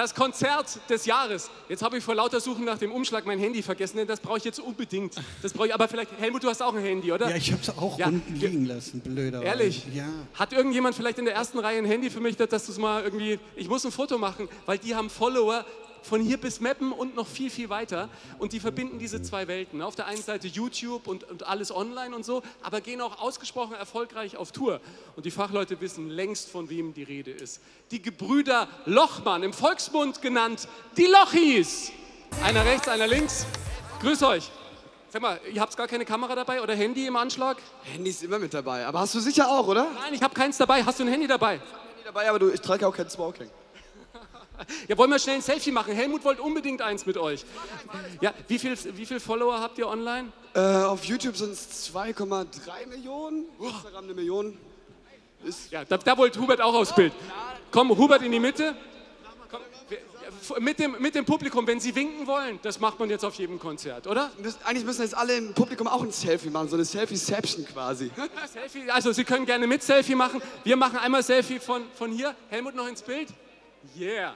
das Konzert des Jahres. Jetzt habe ich vor lauter Suchen nach dem Umschlag mein Handy vergessen, denn das brauche ich jetzt unbedingt. Das brauche ich, aber vielleicht, Helmut, du hast auch ein Handy, oder? Ja, ich habe es auch Ja, unten liegen lassen, blöder. Ehrlich? Ja. Hat irgendjemand vielleicht in der ersten Reihe ein Handy für mich, dass dass du es mal irgendwie. Ich muss ein Foto machen, weil die haben Follower von hier bis Meppen und noch viel, viel weiter. Und die verbinden diese zwei Welten. Auf der einen Seite YouTube und, und alles online und so, aber gehen auch ausgesprochen erfolgreich auf Tour. Und die Fachleute wissen längst, von wem die Rede ist. Die Gebrüder Lochmann, im Volksmund genannt die Lochis. Einer rechts, einer links. Grüß euch. Sag mal, ihr habt gar keine Kamera dabei oder Handy im Anschlag? Handy ist immer mit dabei. Aber hast du sicher auch, oder? Nein, ich habe keins dabei. Hast du ein Handy dabei? Handy dabei, aber du, ich trage auch kein Smoking. Ja, wollen wir schnell ein Selfie machen? Helmut wollte unbedingt eins mit euch. Ja, wie viel, wie viel Follower habt ihr online? Äh, auf YouTube sind es 2,3 Millionen. Instagram eine Million. Ja, da, da wollte Hubert auch aufs Bild. Komm, Hubert in die Mitte. Komm, mit, dem, mit dem Publikum, wenn Sie winken wollen, das macht man jetzt auf jedem Konzert, oder? Eigentlich müssen jetzt alle im Publikum auch ein Selfie machen, so eine Selfie-Seption quasi. Selfie, also Sie können gerne mit Selfie machen. Wir machen einmal Selfie von, von hier. Helmut noch ins Bild. Yeah.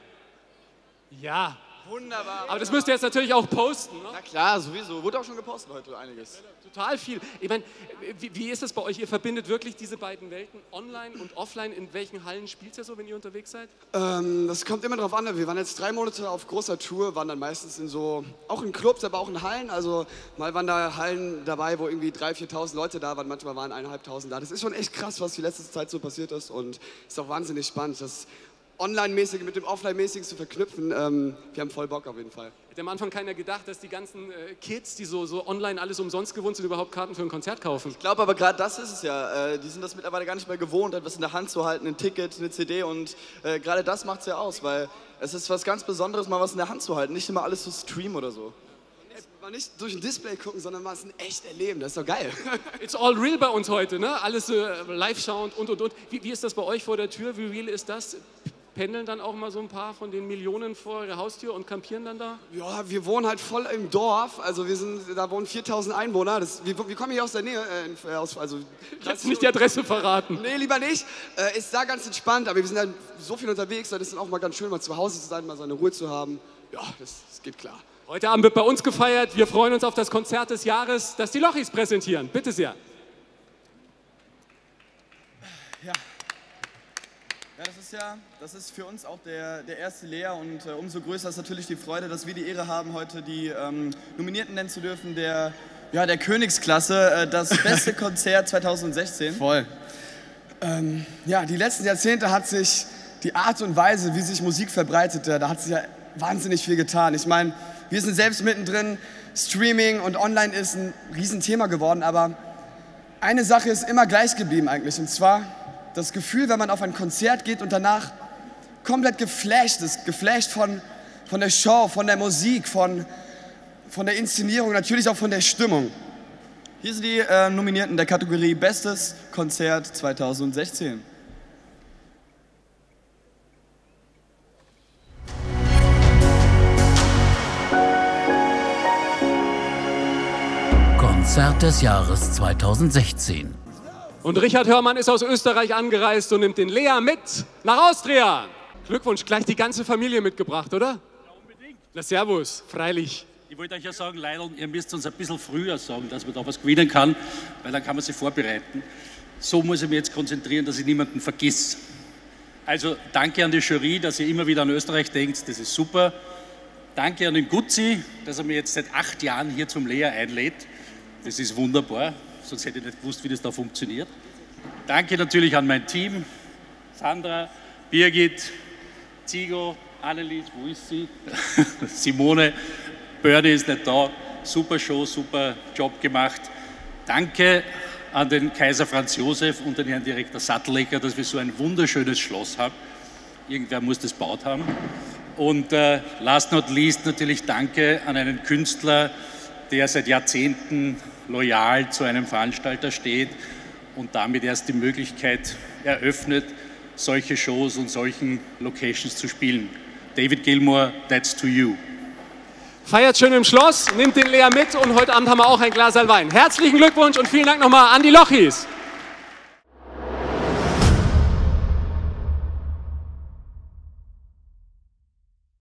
Ja. Wunderbar. Aber das müsst ihr jetzt natürlich auch posten. Ne? Na klar, sowieso. Wurde auch schon gepostet heute einiges. Total viel. Ich meine, wie, wie ist das bei euch? Ihr verbindet wirklich diese beiden Welten, online und offline. In welchen Hallen spielt ihr so, wenn ihr unterwegs seid? Ähm, das kommt immer drauf an. Wir waren jetzt drei Monate auf großer Tour, waren dann meistens in so, auch in Clubs, aber auch in Hallen. Also mal waren da Hallen dabei, wo irgendwie 3.000, 4.000 Leute da waren, manchmal waren 1.500 da. Das ist schon echt krass, was die letzte Zeit so passiert ist und ist auch wahnsinnig spannend, das Online-mäßige mit dem Offline-mäßigen zu verknüpfen. Ähm, wir haben voll Bock auf jeden Fall. Hätte am Anfang keiner gedacht, dass die ganzen äh, Kids, die so, so online alles umsonst gewohnt sind, überhaupt Karten für ein Konzert kaufen. Ich glaube aber gerade das ist es ja. Äh, die sind das mittlerweile gar nicht mehr gewohnt, etwas in der Hand zu halten, ein Ticket, eine CD und äh, gerade das macht es ja aus, weil es ist was ganz Besonderes, mal was in der Hand zu halten, nicht immer alles zu streamen oder so. Mal nicht durch ein Display gucken, sondern mal es in echt erleben. Das ist doch geil. It's all real bei uns heute, ne? Alles äh, Live-Sound und und und. Wie, wie ist das bei euch vor der Tür? Wie real ist das? Pendeln dann auch mal so ein paar von den Millionen vor eure Haustür und kampieren dann da? Ja, wir wohnen halt voll im Dorf. Also wir sind, da wohnen 4000 Einwohner. Das, wir, wir kommen hier aus der Nähe. Äh, aus, also Jetzt nicht die Adresse verraten. Nee, lieber nicht. Äh, ist da ganz entspannt, aber wir sind dann so viel unterwegs, da ist dann auch mal ganz schön, mal zu Hause zu sein, mal seine Ruhe zu haben. Ja, das, das geht klar. Heute Abend wird bei uns gefeiert. Wir freuen uns auf das Konzert des Jahres, das die Lochis präsentieren. Bitte sehr. Ja, das ist ja, das ist für uns auch der, der erste Lehr und äh, umso größer ist natürlich die Freude, dass wir die Ehre haben, heute die ähm, Nominierten nennen zu dürfen, der, ja, der Königsklasse, äh, das beste Konzert 2016. Voll. Ähm, ja, die letzten Jahrzehnte hat sich die Art und Weise, wie sich Musik verbreitete, da hat sich ja wahnsinnig viel getan. Ich meine, wir sind selbst mittendrin, Streaming und Online ist ein Riesenthema geworden, aber eine Sache ist immer gleich geblieben eigentlich, und zwar das Gefühl, wenn man auf ein Konzert geht und danach komplett geflasht ist, geflasht von, von der Show, von der Musik, von, von der Inszenierung, natürlich auch von der Stimmung. Hier sind die äh, Nominierten der Kategorie Bestes Konzert 2016. Konzert des Jahres 2016. Und Richard Hörmann ist aus Österreich angereist und nimmt den Lea mit nach Austria. Glückwunsch, gleich die ganze Familie mitgebracht, oder? Ja, unbedingt. Na, servus, freilich. Ich wollte euch ja sagen, Leidl, ihr müsst uns ein bisschen früher sagen, dass man da was gewinnen kann, weil dann kann man sich vorbereiten. So muss ich mich jetzt konzentrieren, dass ich niemanden vergiss. Also danke an die Jury, dass ihr immer wieder an Österreich denkt, das ist super. Danke an den Gutzi, dass er mir jetzt seit acht Jahren hier zum Lea einlädt. Das ist wunderbar, sonst hätte ich nicht gewusst, wie das da funktioniert. Danke natürlich an mein Team, Sandra, Birgit, Zigo, Annelies, wo ist sie? Simone, Bernie ist nicht da. Super Show, super Job gemacht. Danke an den Kaiser Franz Josef und den Herrn Direktor Sattellecker, dass wir so ein wunderschönes Schloss haben. Irgendwer muss das gebaut haben. Und äh, last not least natürlich Danke an einen Künstler, der seit Jahrzehnten loyal zu einem Veranstalter steht und damit erst die Möglichkeit eröffnet, solche Shows und solchen Locations zu spielen. David Gilmour, that's to you. Feiert schön im Schloss, nimmt den Lea mit und heute Abend haben wir auch ein Glas Wein. Herzlichen Glückwunsch und vielen Dank nochmal an die Lochis.